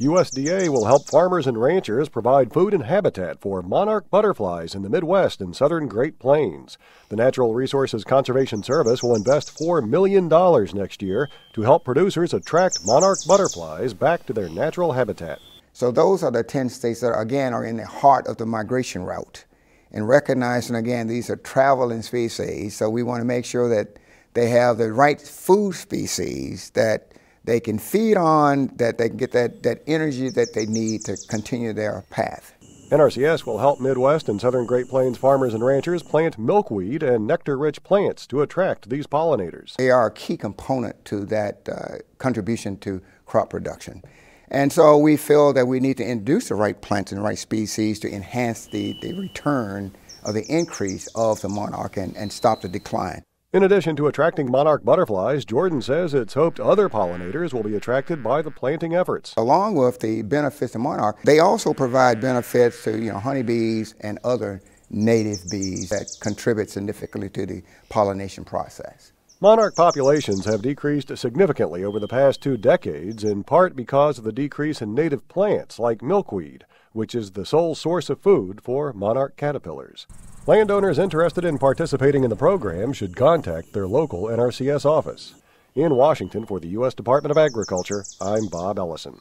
USDA will help farmers and ranchers provide food and habitat for monarch butterflies in the Midwest and southern Great Plains. The Natural Resources Conservation Service will invest $4 million next year to help producers attract monarch butterflies back to their natural habitat. So those are the 10 states that, again, are in the heart of the migration route. And recognizing, again, these are traveling species, so we want to make sure that they have the right food species that they can feed on, that they can get that, that energy that they need to continue their path. NRCS will help Midwest and Southern Great Plains farmers and ranchers plant milkweed and nectar rich plants to attract these pollinators. They are a key component to that uh, contribution to crop production. And so we feel that we need to induce the right plants and the right species to enhance the, the return of the increase of the monarch and, and stop the decline. In addition to attracting monarch butterflies, Jordan says it's hoped other pollinators will be attracted by the planting efforts. Along with the benefits of monarch, they also provide benefits to you know honeybees and other native bees that contribute significantly to the pollination process. Monarch populations have decreased significantly over the past two decades, in part because of the decrease in native plants like milkweed, which is the sole source of food for monarch caterpillars. Landowners interested in participating in the program should contact their local NRCS office. In Washington for the U.S. Department of Agriculture, I'm Bob Ellison.